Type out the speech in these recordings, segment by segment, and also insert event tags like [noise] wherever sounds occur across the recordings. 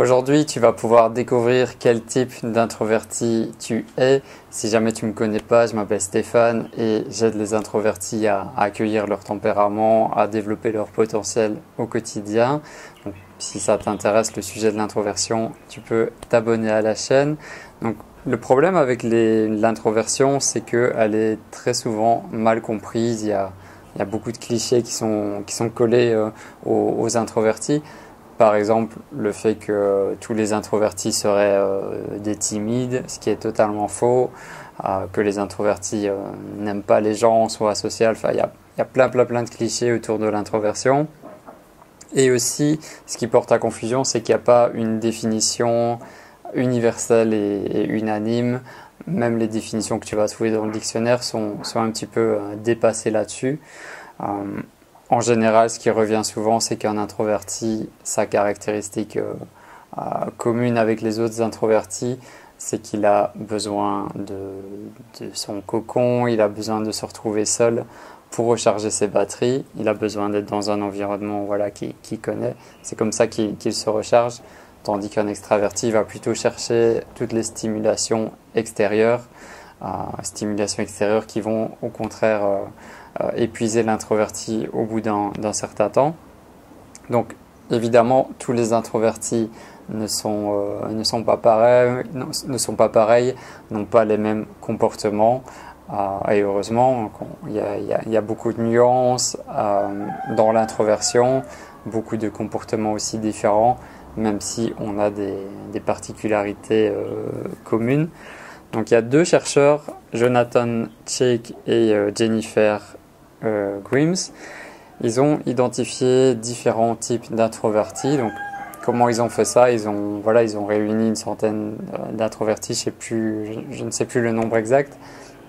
Aujourd'hui, tu vas pouvoir découvrir quel type d'introverti tu es. Si jamais tu ne me connais pas, je m'appelle Stéphane et j'aide les introvertis à, accueillir leur tempérament, à développer leur potentiel au quotidien. Donc, si ça t'intéresse le sujet de l'introversion, tu peux t'abonner à la chaîne. Donc, le problème avec l'introversion, c'est qu'elle est très souvent mal comprise. Il y a, beaucoup de clichés qui sont, qui sont collés euh, aux introvertis. Par exemple, le fait que tous les introvertis seraient euh, des timides, ce qui est totalement faux, euh, que les introvertis euh, n'aiment pas les gens, soient sociaux. Enfin, il y a, plein, plein, plein de clichés autour de l'introversion. Et aussi, ce qui porte à confusion, c'est qu'il n'y a pas une définition universelle et, unanime. Même les définitions que tu vas trouver dans le dictionnaire sont un petit peu dépassées là-dessus. En général, ce qui revient souvent, c'est qu'un introverti, sa caractéristique euh, euh, commune avec les autres introvertis, c'est qu'il a besoin de, son cocon, il a besoin de se retrouver seul pour recharger ses batteries, il a besoin d'être dans un environnement voilà, qu'il qui connaît, c'est comme ça qu'il qu se recharge, tandis qu'un extraverti va plutôt chercher toutes les stimulations extérieures, euh, stimulations extérieures qui vont au contraire euh, épuiser l'introverti au bout d'un certain temps. Donc évidemment, tous les introvertis ne sont, euh, ne sont pas pareils, ne sont pas pareils, n'ont pas les mêmes comportements. Euh, et heureusement, il y, a, beaucoup de nuances dans l'introversion, beaucoup de comportements aussi différents, même si on a des, particularités communes. Donc il y a deux chercheurs, Jonathan Cheek et euh, Jennifer euh, Grims, ils ont identifié différents types d'introvertis. Donc, comment ils ont fait ça? Ils ont, voilà, ils ont réuni une centaine euh, d'introvertis, je, je, ne sais plus le nombre exact,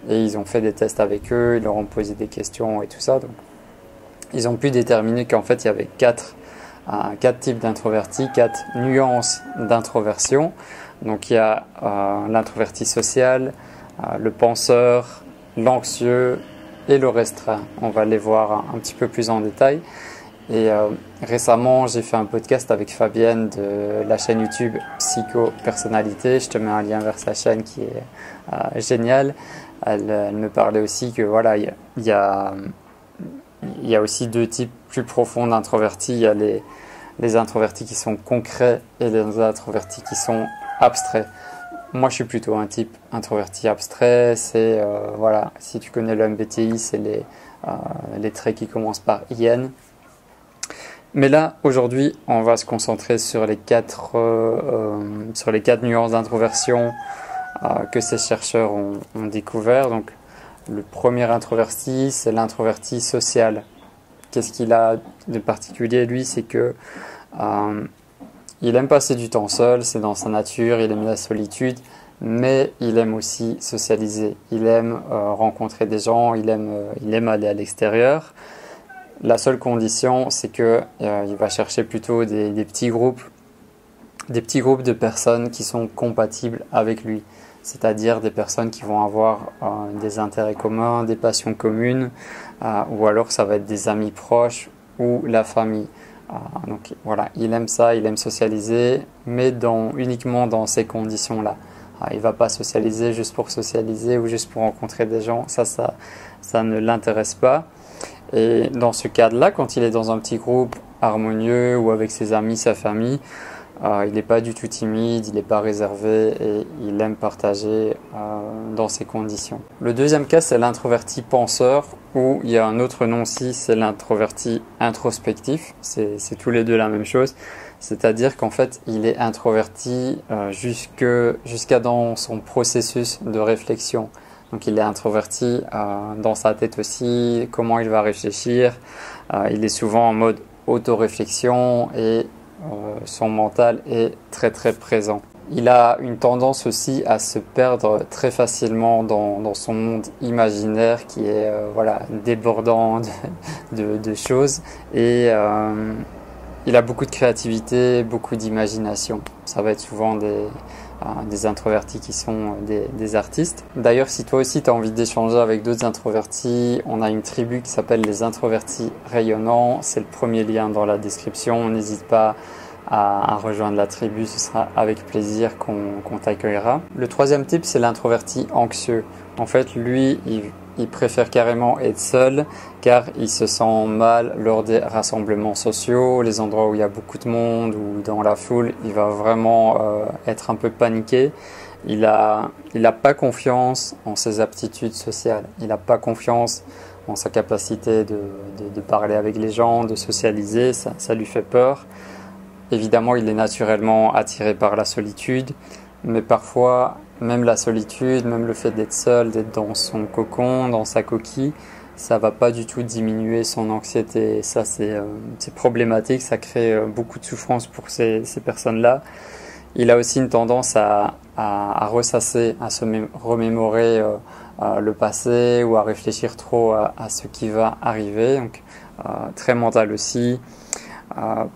et ils ont fait des tests avec eux, ils leur ont posé des questions et tout ça. Donc, ils ont pu déterminer qu'en fait, il y avait quatre, quatre types d'introvertis, quatre nuances d'introversion. Donc, il y a euh, l'introverti social, euh, le penseur, l'anxieux, et le restreint. On va les voir un, petit peu plus en détail. Et euh, récemment, j'ai fait un podcast avec Fabienne de la chaîne YouTube Psycho Personnalité. Je te mets un lien vers sa chaîne qui est euh, géniale. Elle, me parlait aussi que voilà, il y, y, a, y a aussi deux types plus profonds d'introvertis. Il y a les, les introvertis qui sont concrets et les introvertis qui sont abstraits. Moi, je suis plutôt un type introverti abstrait. C'est euh, voilà, si tu connais le MBTI, c'est les euh, les traits qui commencent par IN. Mais là, aujourd'hui, on va se concentrer sur les quatre euh, sur les quatre nuances d'introversion que ces chercheurs ont, ont, découvert. Donc, le premier introverti, c'est l'introverti social. Qu'est-ce qu'il a de particulier, lui? C'est que il aime passer du temps seul, c'est dans sa nature, il aime la solitude, mais il aime aussi socialiser. Il aime euh, rencontrer des gens, il aime, euh, il aime aller à l'extérieur. La seule condition, c'est que euh, va chercher plutôt des, petits groupes, des petits groupes de personnes qui sont compatibles avec lui, c'est-à-dire des personnes qui vont avoir euh, des intérêts communs, des passions communes, ou alors ça va être des amis proches ou la famille. Ah, donc voilà, il aime ça, il aime socialiser, mais dans, uniquement dans ces conditions-là. Ah, il va pas socialiser juste pour socialiser ou juste pour rencontrer des gens, ça, ça, ça ne l'intéresse pas. Et dans ce cadre-là, quand il est dans un petit groupe harmonieux ou avec ses amis, sa famille, euh, il n'est pas du tout timide, il n'est pas réservé et il aime partager euh, dans ces conditions. Le deuxième cas, c'est l'introverti penseur, ou il y a un autre nom aussi, c'est l'introverti introspectif. C'est tous les deux la même chose. C'est-à-dire qu'en fait, il est introverti euh, jusqu'à dans son processus de réflexion. Donc il est introverti euh, dans sa tête aussi, comment il va réfléchir. Il est souvent en mode auto-réflexion et son mental est très très présent. Il a une tendance aussi à se perdre très facilement dans, son monde imaginaire qui est euh, voilà débordant [laughs] de choses et euh, il a beaucoup de créativité, beaucoup d'imagination. Ça va être souvent des, des introvertis qui sont des, des artistes. D'ailleurs, si toi aussi tu as envie d'échanger avec d'autres introvertis, on a une tribu qui s'appelle les introvertis rayonnants. C'est le premier lien dans la description. N'hésite pas à, rejoindre la tribu, ce sera avec plaisir qu'on t'accueillera. Le troisième type, c'est l'introverti anxieux. En fait, lui, il, il, préfère carrément être seul car il se sent mal lors des rassemblements sociaux, les endroits où il y a beaucoup de monde ou dans la foule, il va vraiment euh, être un peu paniqué. Il n'a il pas confiance en ses aptitudes sociales, il n'a pas confiance en sa capacité de, de, de, parler avec les gens, de socialiser, ça, ça lui fait peur. Évidemment, il est naturellement attiré par la solitude, mais parfois, même la solitude, même le fait d'être seul, d'être dans son cocon, dans sa coquille, ça va pas du tout diminuer son anxiété. ça, euh, c'est problématique, ça crée euh, beaucoup de souffrance pour ces, personnes-là. Il a aussi une tendance à, ressasser, à se remémorer euh, le passé ou à réfléchir trop à, ce qui va arriver. Donc, très mental aussi.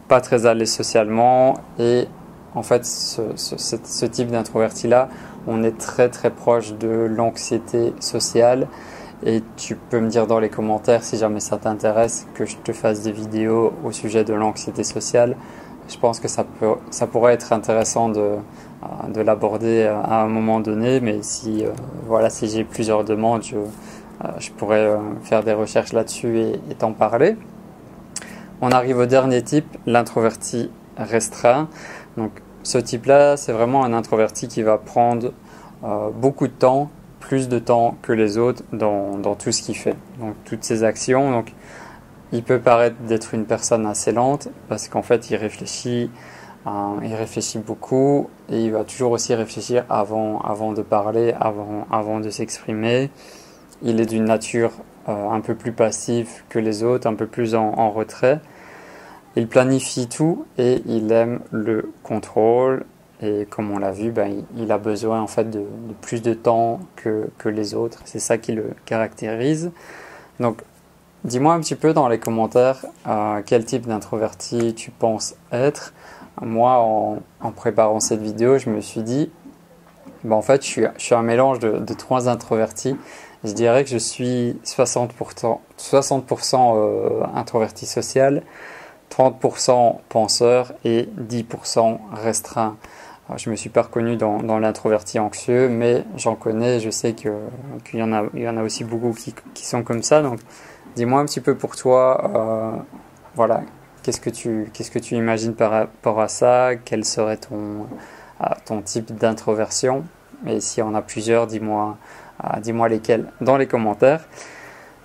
Pas très à l'aise socialement et en fait ce, ce, type d'introverti là on est très très proche de l'anxiété sociale. Et tu peux me dire dans les commentaires si jamais ça t'intéresse que je te fasse des vidéos au sujet de l'anxiété sociale. Je pense que ça, pourrait être intéressant de, euh, de l'aborder à un moment donné. Mais si euh, voilà si j'ai plusieurs demandes je, je pourrais faire des recherches là-dessus et, t'en parler. On arrive au dernier type, l'introverti restreint. Ce type-là, c'est vraiment un introverti qui va prendre euh, beaucoup de temps, plus de temps que les autres dans, tout ce qu'il fait. Donc, toutes ses actions. Donc, il peut paraître d'être une personne assez lente parce qu'en fait, il réfléchit, euh, il réfléchit beaucoup et il va toujours aussi réfléchir avant, avant de parler, avant, avant de s'exprimer. Il est d'une nature euh, un peu plus passif que les autres, un peu plus en, retrait. Il planifie tout et il aime le contrôle. Et comme on l'a vu, ben, il, a besoin en fait de, plus de temps que, les autres. C'est ça qui le caractérise. Donc, dis-moi un petit peu dans les commentaires euh, quel type d'introverti tu penses être. Moi, en, préparant cette vidéo, je me suis dit, ben, en fait, je suis, un mélange de, trois introvertis. Je dirais que je suis 60%, 60 euh, introverti social, 30% penseur et 10% restreint. je me suis pas reconnu dans, l'introverti anxieux, mais j'en connais, je sais qu'il y, en a, aussi beaucoup qui, sont comme ça. Donc, dis-moi un petit peu pour toi, euh, voilà, qu'est-ce que tu, imagines par rapport à ça? Quel serait ton, euh, type d'introversion? Et si on a plusieurs, dis-moi ah, dis-moi lesquels dans les commentaires.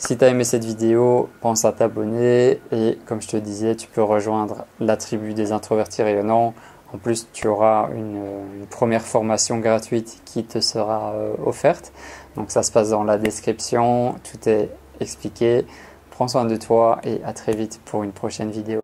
Si tu as aimé cette vidéo, pense à t'abonner et comme je te disais, tu peux rejoindre la tribu des introvertis rayonnants. En plus, tu auras une, première formation gratuite qui te sera euh, offerte. Donc ça se passe dans la description, tout est expliqué. Prends soin de toi et à très vite pour une prochaine vidéo.